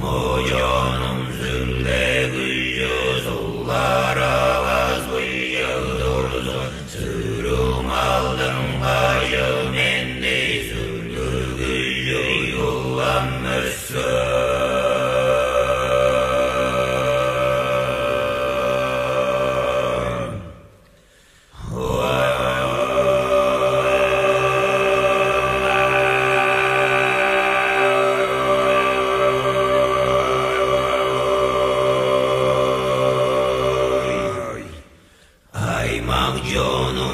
Moyo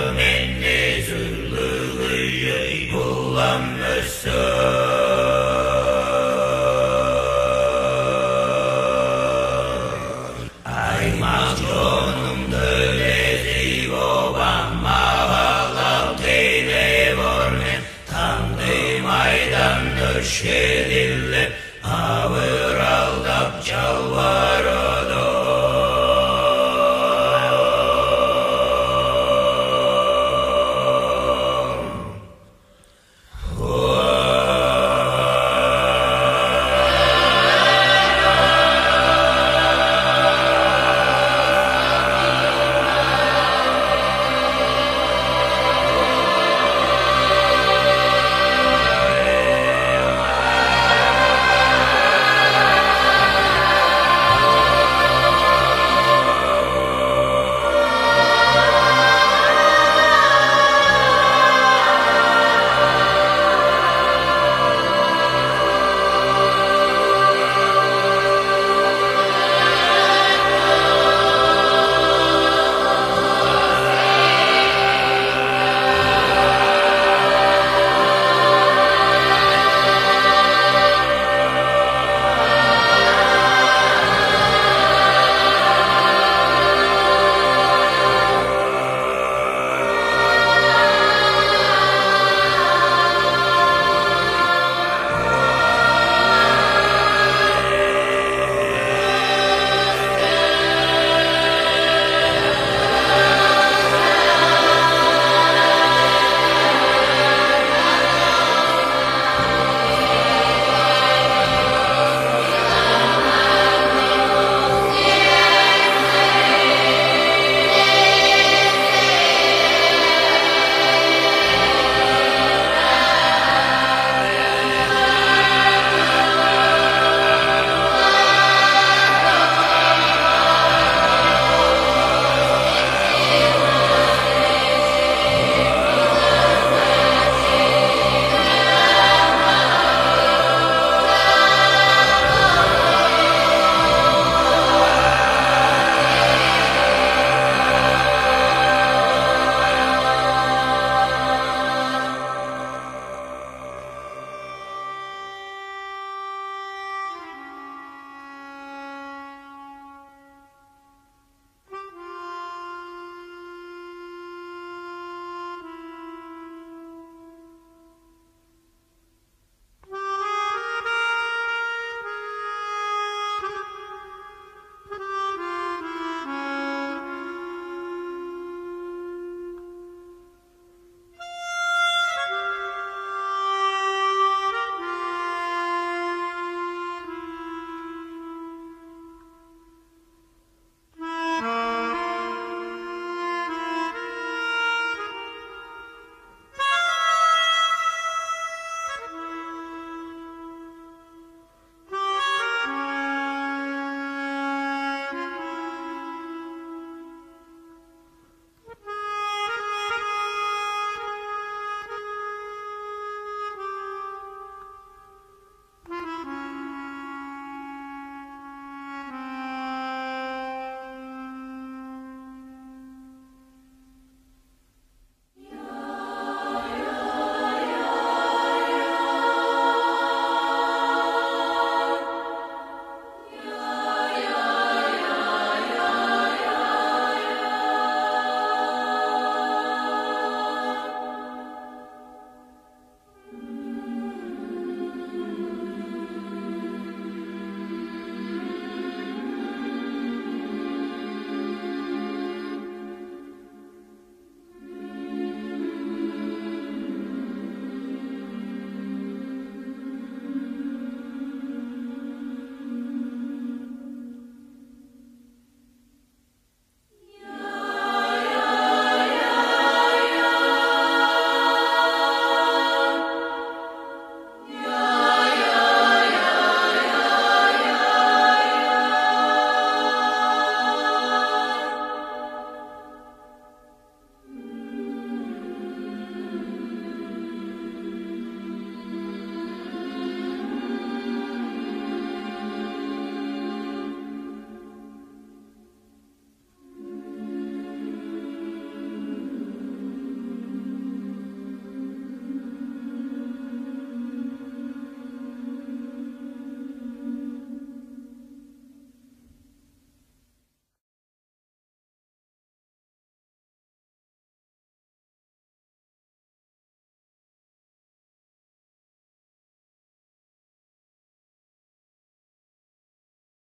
bacım